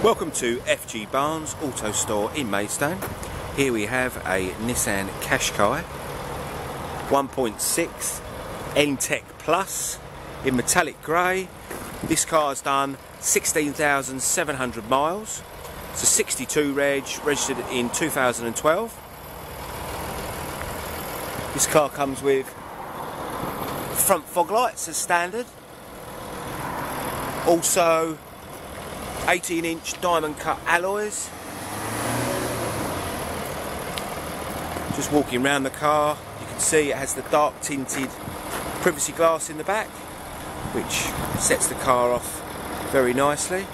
Welcome to FG Barnes Auto Store in Maidstone. Here we have a Nissan Qashqai 1.6 N-Tec Plus in metallic grey. This car's done 16,700 miles. It's a 62 reg, registered in 2012. This car comes with front fog lights as standard. Also 18 inch diamond cut alloys. Just walking around the car, you can see it has the dark tinted privacy glass in the back, which sets the car off very nicely.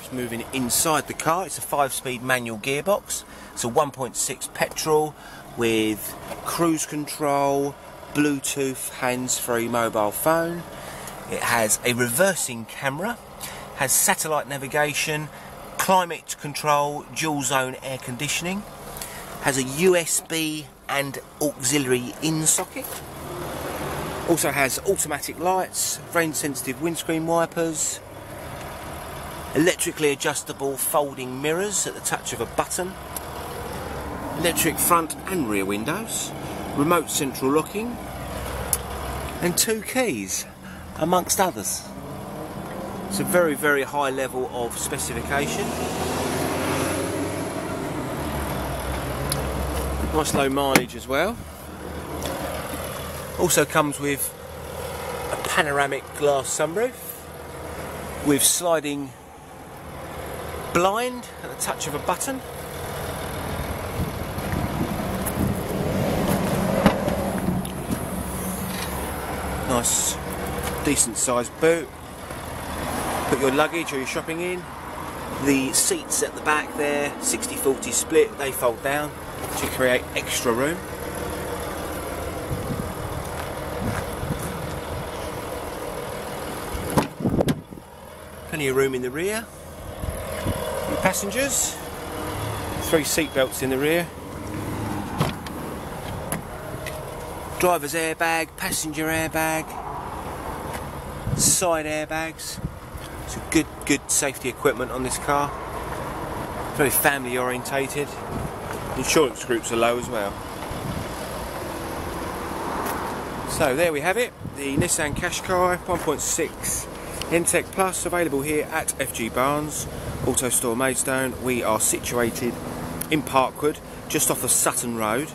Just moving inside the car, it's a 5 speed manual gearbox. It's a 1.6 petrol with cruise control, Bluetooth hands-free mobile phone. It has a reversing camera, has satellite navigation, climate control, dual zone air conditioning, has a USB and auxiliary in socket. Also has automatic lights, rain sensitive windscreen wipers, electrically adjustable folding mirrors at the touch of a button, electric front and rear windows, remote central locking, and two keys, amongst others. It's a very, very high level of specification. Nice low mileage as well. Also comes with a panoramic glass sunroof with sliding blind at the touch of a button. Nice, decent sized boot. Put your luggage or your shopping in. The seats at the back there, 60-40 split, they fold down to create extra room. Plenty of room in the rear. Passengers. Three seat belts in the rear. Driver's airbag, passenger airbag, side airbags. So good, good safety equipment on this car. Very family orientated. Insurance groups are low as well. So there we have it, the Nissan Qashqai 1.6 N-Tec Plus available here at FG Barnes Auto Store Maidstone. We are situated in Parkwood, just off of Sutton Road.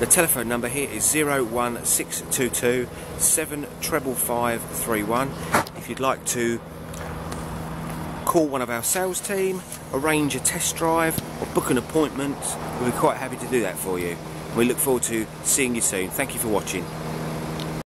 The telephone number here is 01622 75531. If you'd like to call one of our sales team, arrange a test drive or book an appointment, we'll be quite happy to do that for you. We look forward to seeing you soon. Thank you for watching.